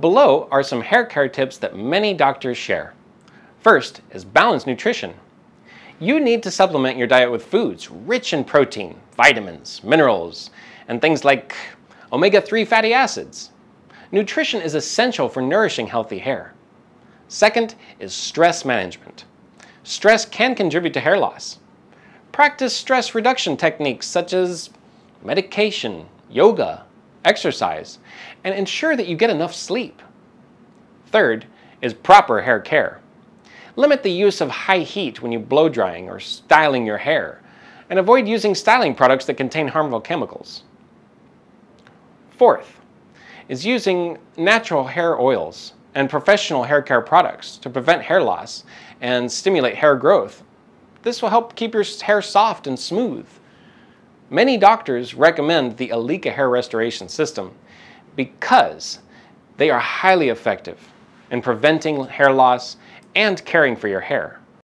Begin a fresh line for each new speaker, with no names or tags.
Below are some hair care tips that many doctors share. First is balanced nutrition. You need to supplement your diet with foods rich in protein, vitamins, minerals, and things like omega-3 fatty acids. Nutrition is essential for nourishing healthy hair. Second is stress management. Stress can contribute to hair loss. Practice stress reduction techniques such as medication, yoga, exercise, and ensure that you get enough sleep. Third is proper hair care. Limit the use of high heat when you blow drying or styling your hair, and avoid using styling products that contain harmful chemicals. Fourth is using natural hair oils and professional hair care products to prevent hair loss and stimulate hair growth. This will help keep your hair soft and smooth. Many doctors recommend the Alika hair restoration system because they are highly effective in preventing hair loss and caring for your hair.